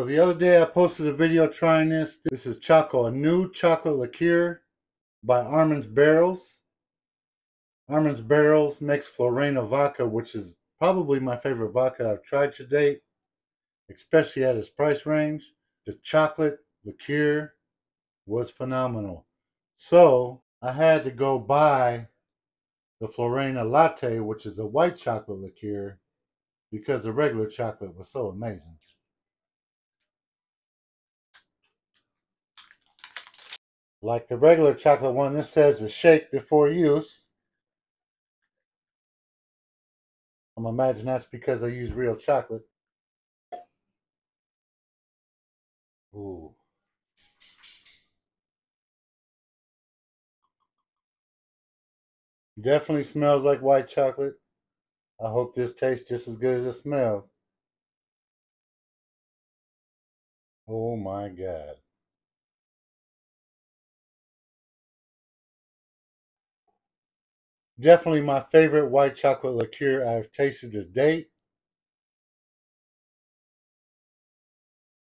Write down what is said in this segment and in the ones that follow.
So the other day I posted a video trying this. This is Choco, a new chocolate liqueur by Armen's Barrels. Armen's Barrels makes Florena vodka, which is probably my favorite vodka I've tried to date, especially at its price range. The chocolate liqueur was phenomenal. So I had to go buy the Florena Latte, which is a white chocolate liqueur, because the regular chocolate was so amazing. Like the regular chocolate one, this says a shake before use. I'm imagining that's because I use real chocolate. Ooh. Definitely smells like white chocolate. I hope this tastes just as good as it smells. Oh my God. Definitely my favorite white chocolate liqueur I've tasted to date.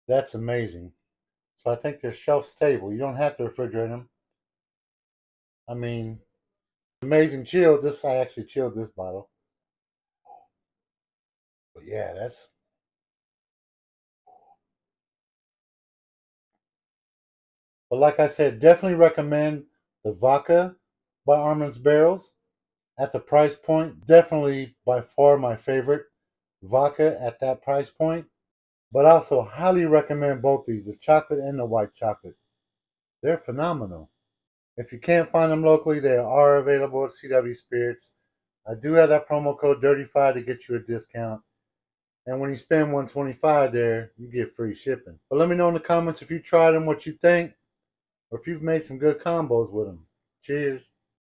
That's amazing. So I think they're shelf stable. You don't have to refrigerate them. I mean, amazing chilled. This I actually chilled this bottle. But yeah, that's But like I said, definitely recommend the vodka by Armen's Barrels at the price point. Definitely by far my favorite vodka at that price point. But also highly recommend both these, the chocolate and the white chocolate. They're phenomenal. If you can't find them locally, they are available at CW Spirits. I do have that promo code DIRTY5 to get you a discount. And when you spend 125 there, you get free shipping. But let me know in the comments if you tried them, what you think, or if you've made some good combos with them. Cheers.